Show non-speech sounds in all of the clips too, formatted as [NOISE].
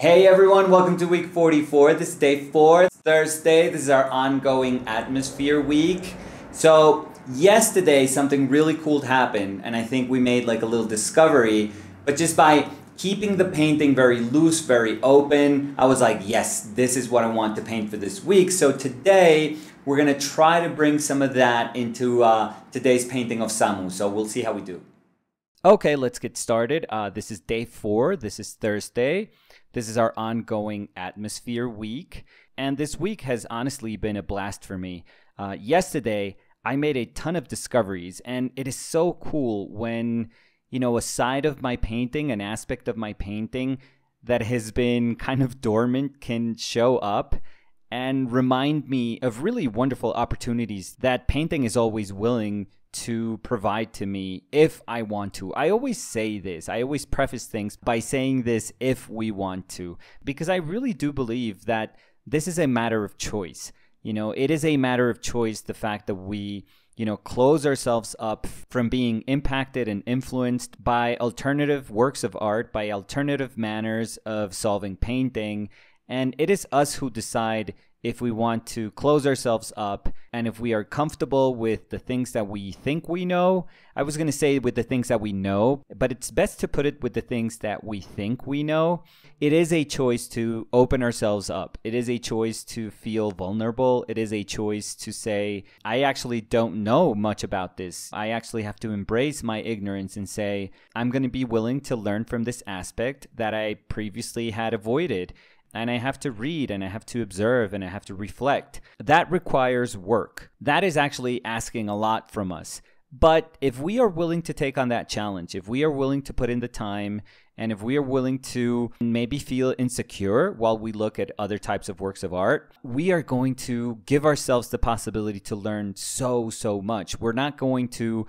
Hey everyone, welcome to week 44. This is day four, Thursday. This is our ongoing atmosphere week. So, yesterday something really cool happened, and I think we made like a little discovery. But just by keeping the painting very loose, very open, I was like, yes, this is what I want to paint for this week. So, today we're gonna try to bring some of that into uh, today's painting of Samu. So, we'll see how we do. Okay, let's get started. Uh, this is day four, this is Thursday. This is our ongoing atmosphere week. And this week has honestly been a blast for me. Uh, yesterday, I made a ton of discoveries, and it is so cool when, you know, a side of my painting, an aspect of my painting that has been kind of dormant can show up and remind me of really wonderful opportunities that painting is always willing to provide to me if I want to. I always say this, I always preface things by saying this if we want to, because I really do believe that this is a matter of choice. You know, it is a matter of choice the fact that we, you know, close ourselves up from being impacted and influenced by alternative works of art, by alternative manners of solving painting. And it is us who decide if we want to close ourselves up and if we are comfortable with the things that we think we know. I was going to say with the things that we know, but it's best to put it with the things that we think we know. It is a choice to open ourselves up. It is a choice to feel vulnerable. It is a choice to say, I actually don't know much about this. I actually have to embrace my ignorance and say, I'm going to be willing to learn from this aspect that I previously had avoided and I have to read and I have to observe and I have to reflect. That requires work. That is actually asking a lot from us. But if we are willing to take on that challenge, if we are willing to put in the time, and if we are willing to maybe feel insecure while we look at other types of works of art, we are going to give ourselves the possibility to learn so, so much. We're not going to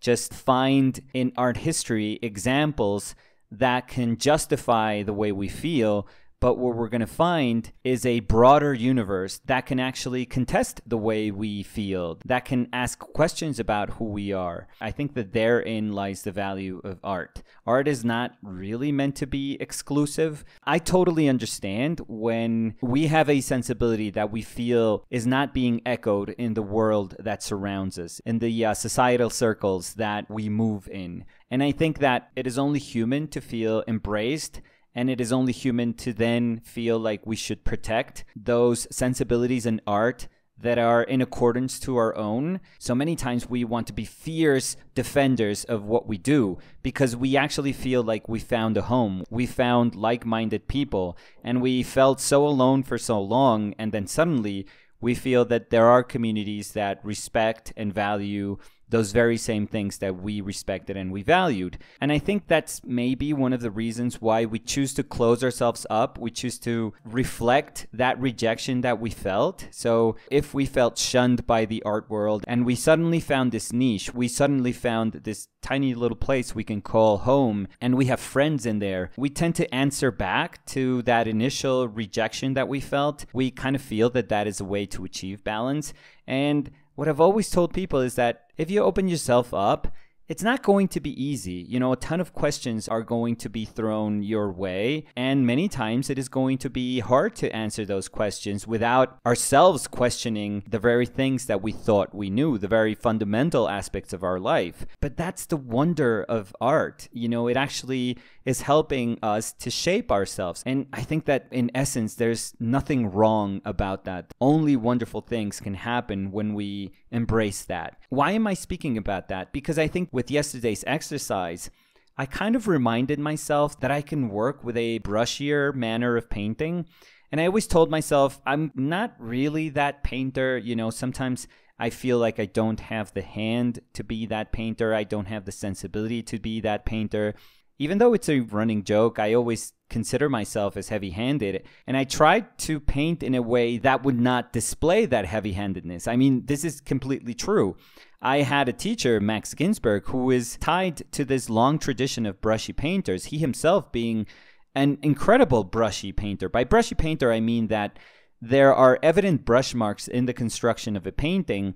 just find in art history examples that can justify the way we feel, but what we're going to find is a broader universe that can actually contest the way we feel, that can ask questions about who we are. I think that therein lies the value of art. Art is not really meant to be exclusive. I totally understand when we have a sensibility that we feel is not being echoed in the world that surrounds us, in the uh, societal circles that we move in. And I think that it is only human to feel embraced and it is only human to then feel like we should protect those sensibilities in art that are in accordance to our own. So many times we want to be fierce defenders of what we do because we actually feel like we found a home. We found like minded people and we felt so alone for so long. And then suddenly we feel that there are communities that respect and value those very same things that we respected and we valued. And I think that's maybe one of the reasons why we choose to close ourselves up. We choose to reflect that rejection that we felt. So if we felt shunned by the art world and we suddenly found this niche, we suddenly found this tiny little place we can call home and we have friends in there, we tend to answer back to that initial rejection that we felt. We kind of feel that that is a way to achieve balance. And what I've always told people is that if you open yourself up, it's not going to be easy. You know, a ton of questions are going to be thrown your way, and many times it is going to be hard to answer those questions without ourselves questioning the very things that we thought we knew, the very fundamental aspects of our life. But that's the wonder of art. You know, it actually is helping us to shape ourselves. And I think that in essence, there's nothing wrong about that. Only wonderful things can happen when we embrace that. Why am I speaking about that? Because I think with yesterday's exercise, I kind of reminded myself that I can work with a brushier manner of painting. And I always told myself, I'm not really that painter. You know, sometimes I feel like I don't have the hand to be that painter. I don't have the sensibility to be that painter even though it's a running joke, I always consider myself as heavy handed. And I tried to paint in a way that would not display that heavy handedness. I mean, this is completely true. I had a teacher, Max Ginsberg, who is tied to this long tradition of brushy painters, he himself being an incredible brushy painter. By brushy painter, I mean that there are evident brush marks in the construction of a painting,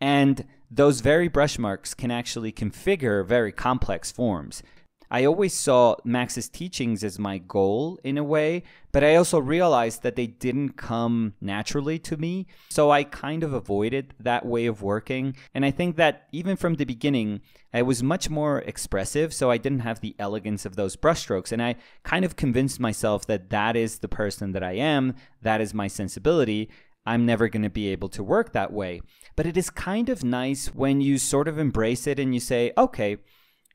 and those very brush marks can actually configure very complex forms. I always saw Max's teachings as my goal in a way, but I also realized that they didn't come naturally to me. So I kind of avoided that way of working. And I think that even from the beginning, I was much more expressive, so I didn't have the elegance of those brushstrokes. And I kind of convinced myself that that is the person that I am, that is my sensibility. I'm never going to be able to work that way. But it is kind of nice when you sort of embrace it and you say, okay,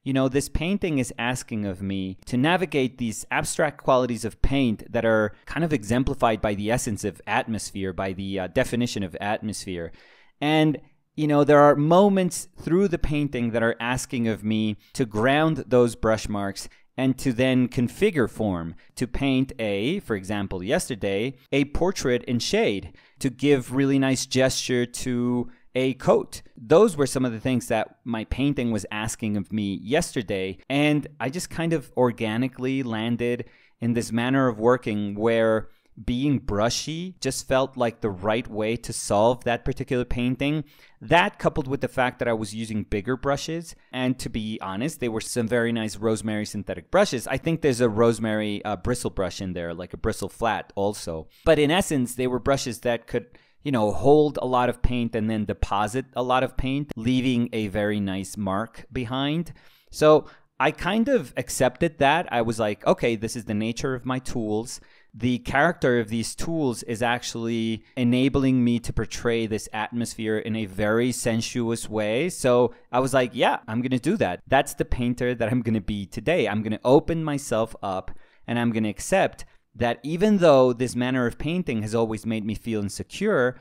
you know, this painting is asking of me to navigate these abstract qualities of paint that are kind of exemplified by the essence of atmosphere, by the uh, definition of atmosphere. And you know, there are moments through the painting that are asking of me to ground those brush marks and to then configure form to paint a, for example, yesterday, a portrait in shade to give really nice gesture to a coat. Those were some of the things that my painting was asking of me yesterday. And I just kind of organically landed in this manner of working where being brushy just felt like the right way to solve that particular painting. That coupled with the fact that I was using bigger brushes, and to be honest, they were some very nice rosemary synthetic brushes. I think there's a rosemary uh, bristle brush in there, like a bristle flat also. But in essence, they were brushes that could you know, hold a lot of paint and then deposit a lot of paint, leaving a very nice mark behind. So I kind of accepted that. I was like, okay, this is the nature of my tools. The character of these tools is actually enabling me to portray this atmosphere in a very sensuous way. So I was like, yeah, I'm going to do that. That's the painter that I'm going to be today. I'm going to open myself up and I'm going to accept that even though this manner of painting has always made me feel insecure,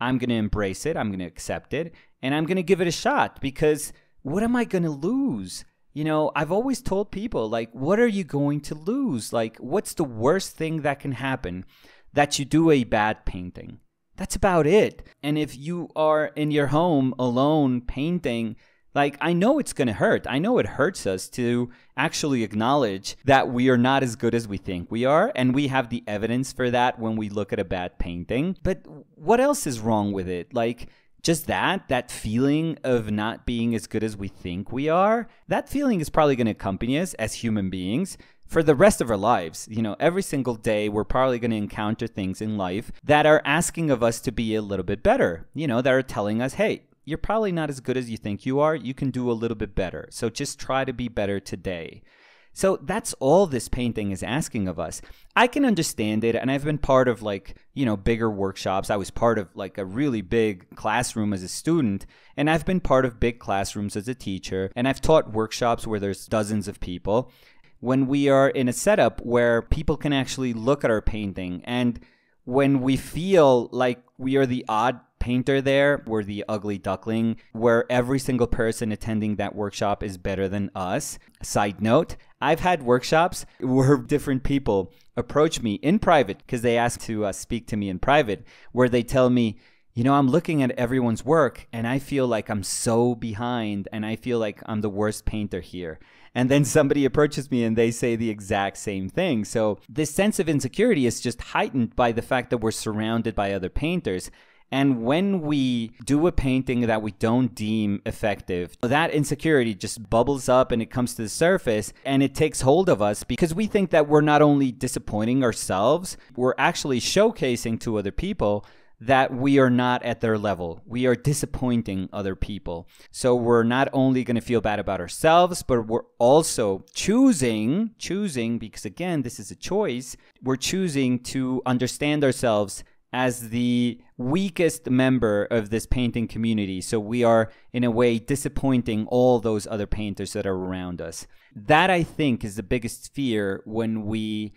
I'm going to embrace it, I'm going to accept it, and I'm going to give it a shot because what am I going to lose? You know, I've always told people, like, what are you going to lose? Like, what's the worst thing that can happen? That you do a bad painting. That's about it. And if you are in your home alone painting, like, I know it's going to hurt. I know it hurts us to actually acknowledge that we are not as good as we think we are. And we have the evidence for that when we look at a bad painting. But what else is wrong with it? Like, just that, that feeling of not being as good as we think we are, that feeling is probably going to accompany us as human beings for the rest of our lives. You know, every single day, we're probably going to encounter things in life that are asking of us to be a little bit better, you know, that are telling us, hey, you're probably not as good as you think you are. You can do a little bit better. So just try to be better today. So that's all this painting is asking of us. I can understand it, and I've been part of like, you know, bigger workshops. I was part of like a really big classroom as a student, and I've been part of big classrooms as a teacher, and I've taught workshops where there's dozens of people. When we are in a setup where people can actually look at our painting, and when we feel like we are the odd painter there. We're the ugly duckling, where every single person attending that workshop is better than us. Side note, I've had workshops where different people approach me in private because they ask to uh, speak to me in private, where they tell me, you know, I'm looking at everyone's work and I feel like I'm so behind and I feel like I'm the worst painter here. And then somebody approaches me and they say the exact same thing. So this sense of insecurity is just heightened by the fact that we're surrounded by other painters. And when we do a painting that we don't deem effective, that insecurity just bubbles up and it comes to the surface and it takes hold of us because we think that we're not only disappointing ourselves, we're actually showcasing to other people that we are not at their level. We are disappointing other people. So we're not only going to feel bad about ourselves, but we're also choosing, choosing, because again, this is a choice, we're choosing to understand ourselves as the weakest member of this painting community. So we are, in a way, disappointing all those other painters that are around us. That, I think, is the biggest fear when we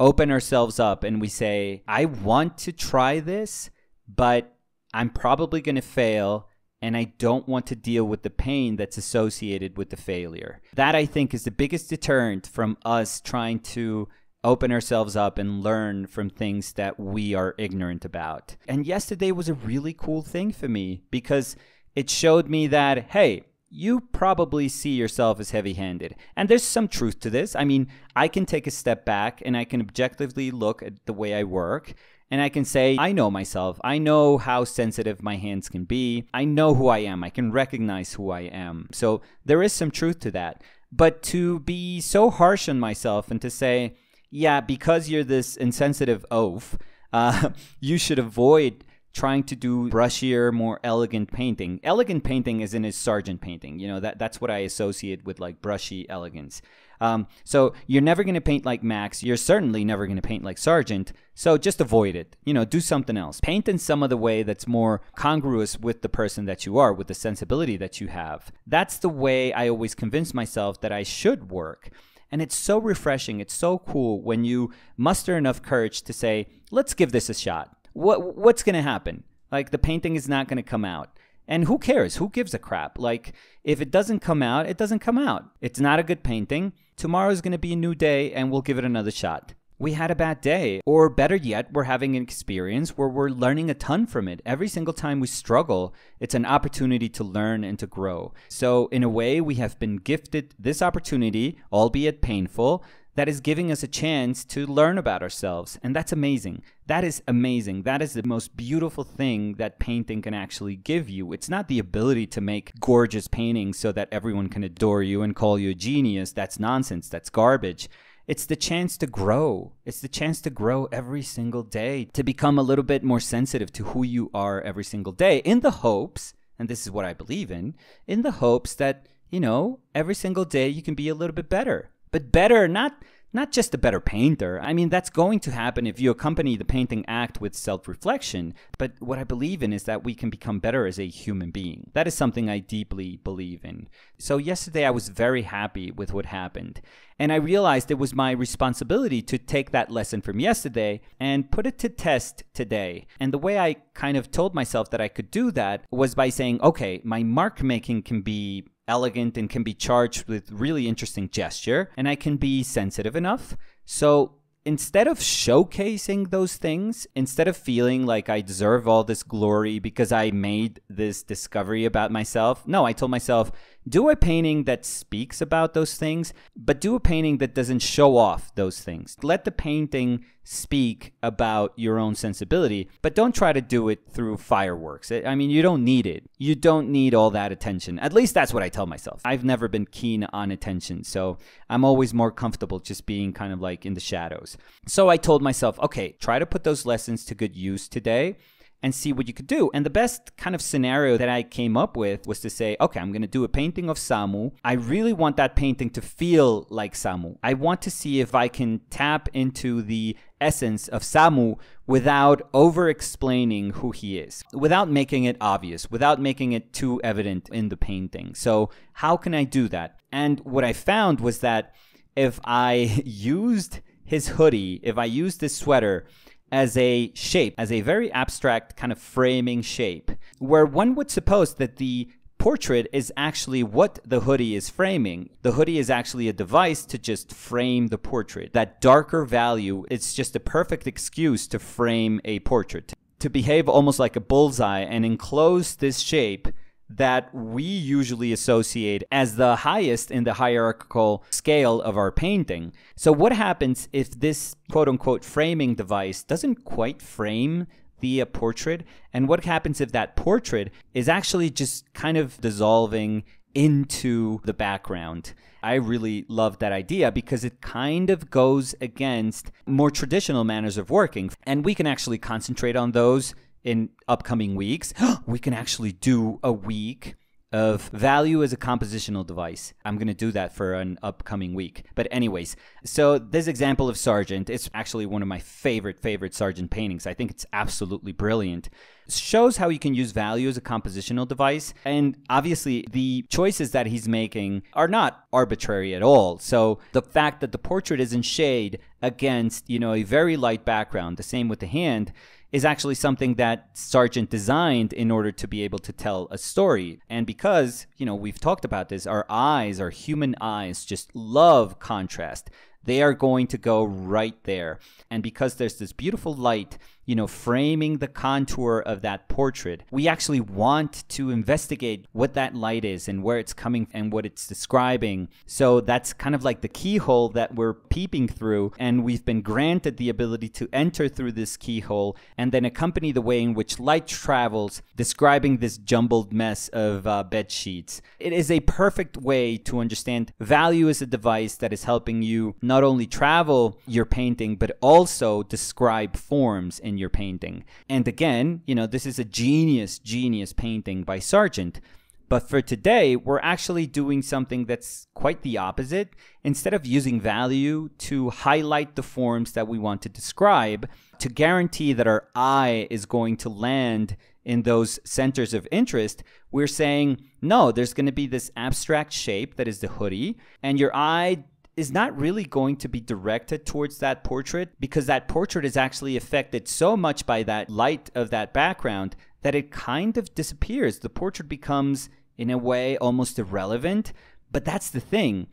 open ourselves up and we say, I want to try this, but I'm probably going to fail. And I don't want to deal with the pain that's associated with the failure. That I think is the biggest deterrent from us trying to open ourselves up and learn from things that we are ignorant about. And yesterday was a really cool thing for me because it showed me that, hey, you probably see yourself as heavy handed. And there's some truth to this. I mean, I can take a step back and I can objectively look at the way I work. And I can say, I know myself. I know how sensitive my hands can be. I know who I am. I can recognize who I am. So there is some truth to that. But to be so harsh on myself and to say, yeah, because you're this insensitive oaf, [LAUGHS] uh, you should avoid trying to do brushier, more elegant painting. Elegant painting is in his Sargent painting. You know, that, that's what I associate with like brushy elegance. Um, so you're never going to paint like Max. You're certainly never going to paint like Sargent. So just avoid it. You know, do something else. Paint in some other way that's more congruous with the person that you are, with the sensibility that you have. That's the way I always convince myself that I should work. And it's so refreshing. It's so cool when you muster enough courage to say, let's give this a shot. What, what's going to happen? Like, the painting is not going to come out. And who cares? Who gives a crap? Like, if it doesn't come out, it doesn't come out. It's not a good painting. Tomorrow is going to be a new day, and we'll give it another shot. We had a bad day. Or better yet, we're having an experience where we're learning a ton from it. Every single time we struggle, it's an opportunity to learn and to grow. So, in a way, we have been gifted this opportunity, albeit painful, that is giving us a chance to learn about ourselves. And that's amazing. That is amazing. That is the most beautiful thing that painting can actually give you. It's not the ability to make gorgeous paintings so that everyone can adore you and call you a genius. That's nonsense. That's garbage. It's the chance to grow. It's the chance to grow every single day, to become a little bit more sensitive to who you are every single day, in the hopes, and this is what I believe in, in the hopes that, you know, every single day you can be a little bit better but better, not not just a better painter. I mean, that's going to happen if you accompany the painting act with self reflection. But what I believe in is that we can become better as a human being. That is something I deeply believe in. So, yesterday I was very happy with what happened. And I realized it was my responsibility to take that lesson from yesterday and put it to test today. And the way I kind of told myself that I could do that was by saying, okay, my mark making can be elegant and can be charged with really interesting gesture, and I can be sensitive enough. So instead of showcasing those things, instead of feeling like I deserve all this glory because I made this discovery about myself, no, I told myself, do a painting that speaks about those things, but do a painting that doesn't show off those things. Let the painting speak about your own sensibility, but don't try to do it through fireworks. I mean, you don't need it. You don't need all that attention. At least that's what I tell myself. I've never been keen on attention, so I'm always more comfortable just being kind of like in the shadows. So I told myself, okay, try to put those lessons to good use today and see what you could do. And the best kind of scenario that I came up with was to say, okay, I'm going to do a painting of Samu. I really want that painting to feel like Samu. I want to see if I can tap into the essence of Samu without over explaining who he is, without making it obvious, without making it too evident in the painting. So, how can I do that? And what I found was that if I [LAUGHS] used his hoodie, if I used this sweater, as a shape, as a very abstract kind of framing shape, where one would suppose that the portrait is actually what the hoodie is framing. The hoodie is actually a device to just frame the portrait. That darker value, it's just a perfect excuse to frame a portrait. To behave almost like a bullseye and enclose this shape that we usually associate as the highest in the hierarchical scale of our painting. So, what happens if this quote unquote framing device doesn't quite frame the uh, portrait? And what happens if that portrait is actually just kind of dissolving into the background? I really love that idea because it kind of goes against more traditional manners of working. And we can actually concentrate on those in upcoming weeks. [GASPS] we can actually do a week of value as a compositional device. I'm going to do that for an upcoming week. But anyways, so this example of Sargent, it's actually one of my favorite favorite Sargent paintings. I think it's absolutely brilliant. Shows how you can use value as a compositional device and obviously the choices that he's making are not arbitrary at all. So the fact that the portrait is in shade against, you know, a very light background, the same with the hand, is actually something that Sargent designed in order to be able to tell a story. And because, you know, we've talked about this, our eyes, our human eyes just love contrast. They are going to go right there. And because there's this beautiful light you know, framing the contour of that portrait. We actually want to investigate what that light is and where it's coming and what it's describing. So that's kind of like the keyhole that we're peeping through. And we've been granted the ability to enter through this keyhole and then accompany the way in which light travels, describing this jumbled mess of uh, bed sheets. It is a perfect way to understand value as a device that is helping you not only travel your painting, but also describe forms in your painting. And again, you know, this is a genius, genius painting by Sargent. But for today, we're actually doing something that's quite the opposite. Instead of using value to highlight the forms that we want to describe, to guarantee that our eye is going to land in those centers of interest, we're saying, no, there's going to be this abstract shape that is the hoodie, and your eye is not really going to be directed towards that portrait because that portrait is actually affected so much by that light of that background that it kind of disappears. The portrait becomes, in a way, almost irrelevant. But that's the thing.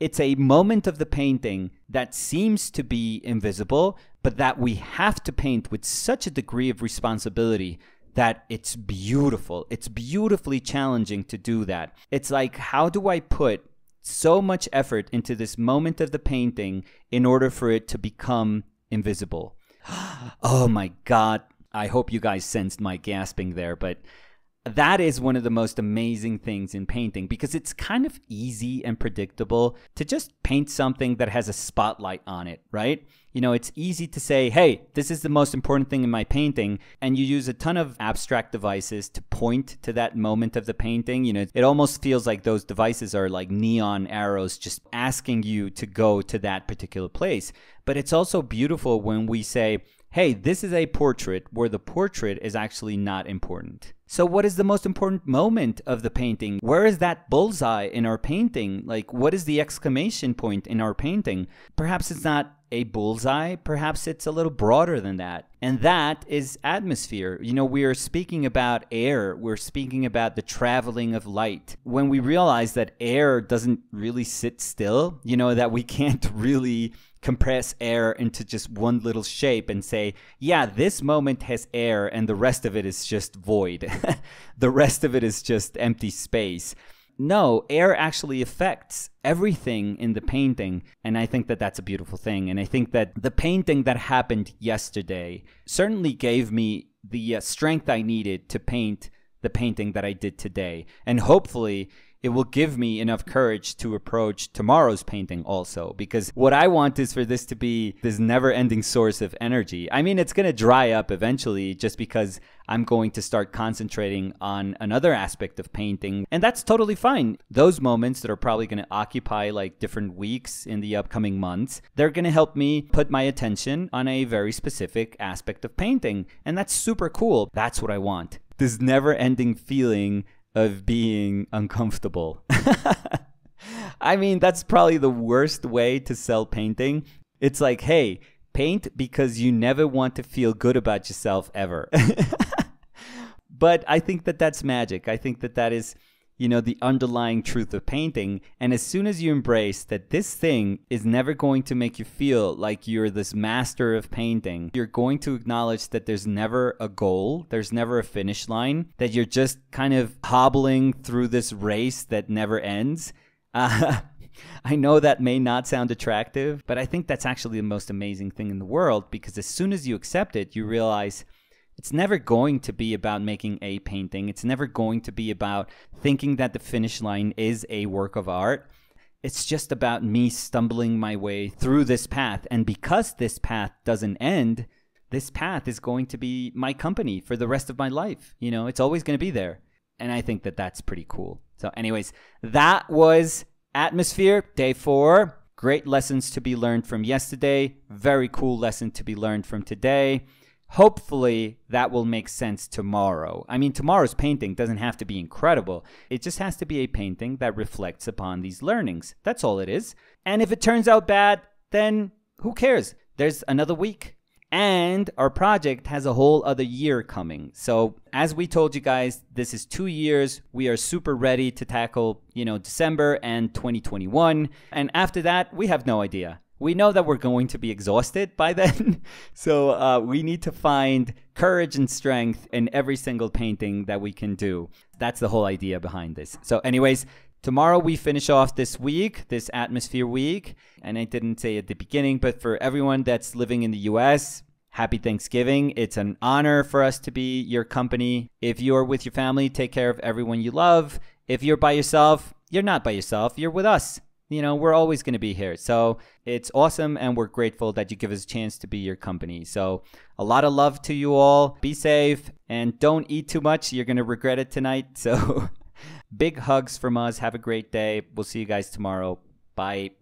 It's a moment of the painting that seems to be invisible, but that we have to paint with such a degree of responsibility that it's beautiful. It's beautifully challenging to do that. It's like, how do I put so much effort into this moment of the painting in order for it to become invisible. [GASPS] oh my God. I hope you guys sensed my gasping there, but that is one of the most amazing things in painting because it's kind of easy and predictable to just paint something that has a spotlight on it, right? You know, it's easy to say, hey, this is the most important thing in my painting. And you use a ton of abstract devices to point to that moment of the painting. You know, it almost feels like those devices are like neon arrows just asking you to go to that particular place. But it's also beautiful when we say, hey, this is a portrait where the portrait is actually not important. So, what is the most important moment of the painting? Where is that bullseye in our painting? Like, what is the exclamation point in our painting? Perhaps it's not a bullseye, perhaps it's a little broader than that. And that is atmosphere. You know, we are speaking about air, we're speaking about the traveling of light. When we realize that air doesn't really sit still, you know, that we can't [LAUGHS] really compress air into just one little shape and say, yeah, this moment has air and the rest of it is just void. [LAUGHS] the rest of it is just empty space. No, air actually affects everything in the painting. And I think that that's a beautiful thing. And I think that the painting that happened yesterday certainly gave me the uh, strength I needed to paint the painting that I did today. And hopefully, it will give me enough courage to approach tomorrow's painting also because what I want is for this to be this never ending source of energy. I mean, it's going to dry up eventually just because I'm going to start concentrating on another aspect of painting, and that's totally fine. Those moments that are probably going to occupy like different weeks in the upcoming months, they're going to help me put my attention on a very specific aspect of painting, and that's super cool. That's what I want. This never ending feeling of being uncomfortable. [LAUGHS] I mean, that's probably the worst way to sell painting. It's like, hey, paint because you never want to feel good about yourself ever. [LAUGHS] but I think that that's magic. I think that that is you know, the underlying truth of painting. And as soon as you embrace that this thing is never going to make you feel like you're this master of painting, you're going to acknowledge that there's never a goal, there's never a finish line, that you're just kind of hobbling through this race that never ends. [LAUGHS] Uh, I know that may not sound attractive, but I think that's actually the most amazing thing in the world because as soon as you accept it, you realize it's never going to be about making a painting. It's never going to be about thinking that the finish line is a work of art. It's just about me stumbling my way through this path. And because this path doesn't end, this path is going to be my company for the rest of my life. You know, it's always going to be there. And I think that that's pretty cool. So, anyways, that was Atmosphere, day four. Great lessons to be learned from yesterday. Very cool lesson to be learned from today hopefully that will make sense tomorrow. I mean, tomorrow's painting doesn't have to be incredible. It just has to be a painting that reflects upon these learnings. That's all it is. And if it turns out bad, then who cares? There's another week. And our project has a whole other year coming. So, as we told you guys, this is two years. We are super ready to tackle, you know, December and 2021. And after that, we have no idea we know that we're going to be exhausted by [LAUGHS] then. so uh, we need to find courage and strength in every single painting that we can do. That's the whole idea behind this. So, anyways, tomorrow we finish off this week, this atmosphere week. And I didn't say at the beginning, but for everyone that's living in the US, Happy Thanksgiving. It's an honor for us to be your company. If you're with your family, take care of everyone you love. If you're by yourself, you're not by yourself, you're with us you know, we're always going to be here. So it's awesome, and we're grateful that you give us a chance to be your company. So a lot of love to you all. Be safe and don't eat too much. You're going to regret it tonight. [LAUGHS] So big hugs from us. Have a great day. We'll see you guys tomorrow. Bye.